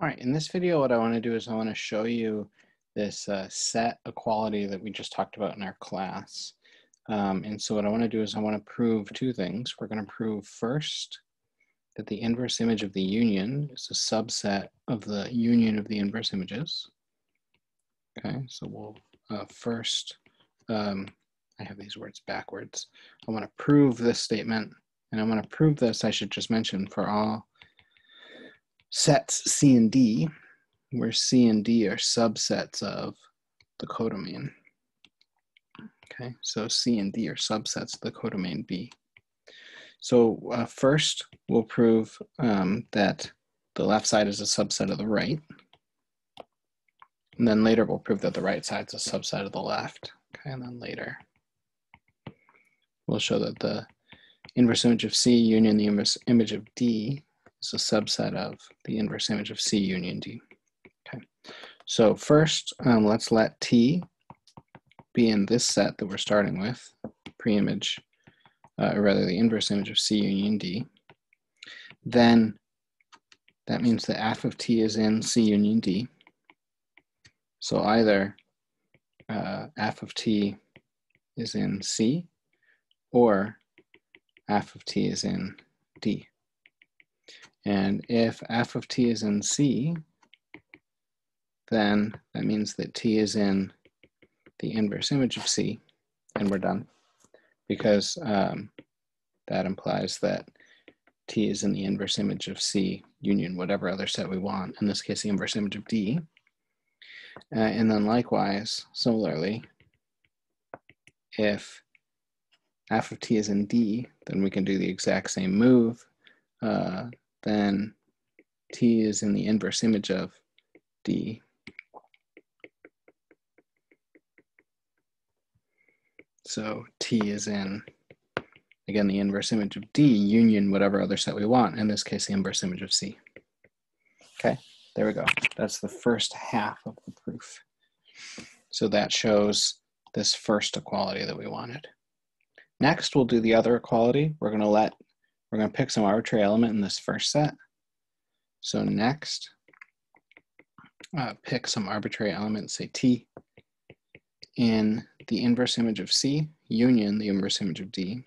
All right, in this video, what I want to do is I want to show you this uh, set equality that we just talked about in our class. Um, and so what I want to do is I want to prove two things. We're going to prove first that the inverse image of the union is a subset of the union of the inverse images. Okay, so we'll uh, first, um, I have these words backwards. I want to prove this statement, and I want to prove this, I should just mention, for all sets C and D, where C and D are subsets of the codomain. Okay, so C and D are subsets of the codomain B. So uh, first, we'll prove um, that the left side is a subset of the right. And then later, we'll prove that the right side is a subset of the left. Okay, and then later, we'll show that the inverse image of C union the inverse image of D is a subset of the inverse image of C union D. Okay, so first um, let's let T be in this set that we're starting with, pre-image, uh, or rather the inverse image of C union D. Then that means that f of T is in C union D. So either uh, f of T is in C or f of T is in D. And if f of t is in C, then that means that t is in the inverse image of C, and we're done. Because um, that implies that t is in the inverse image of C union whatever other set we want, in this case the inverse image of D. Uh, and then likewise, similarly, if f of t is in D, then we can do the exact same move. Uh, then t is in the inverse image of d. So t is in, again, the inverse image of d union whatever other set we want, in this case, the inverse image of c. Okay, there we go. That's the first half of the proof. So that shows this first equality that we wanted. Next, we'll do the other equality. We're going to let we're going to pick some arbitrary element in this first set. So next, uh, pick some arbitrary element, say t, in the inverse image of C, union the inverse image of D.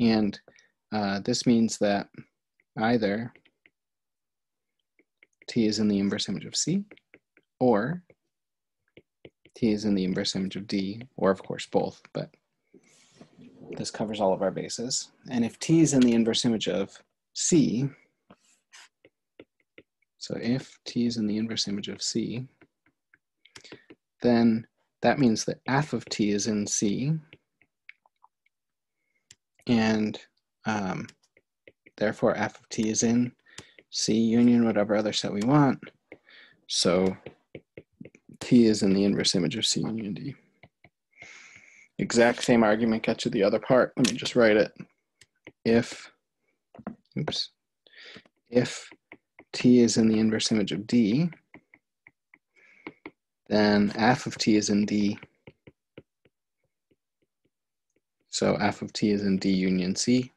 And uh, this means that either t is in the inverse image of C, or t is in the inverse image of D, or of course both, but this covers all of our bases. And if t is in the inverse image of c, so if t is in the inverse image of c, then that means that f of t is in c, and um, therefore f of t is in c union whatever other set we want. So t is in the inverse image of c union d exact same argument gets you the other part. Let me just write it. If, oops, if t is in the inverse image of d, then f of t is in d. So f of t is in d union c.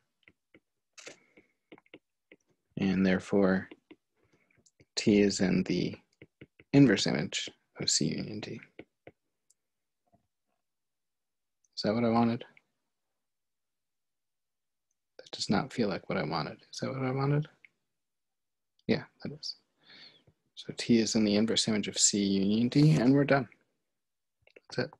And therefore, t is in the inverse image of c union d. Is that what I wanted? That does not feel like what I wanted. Is that what I wanted? Yeah, that is. So T is in the inverse image of C union D, and we're done. That's it.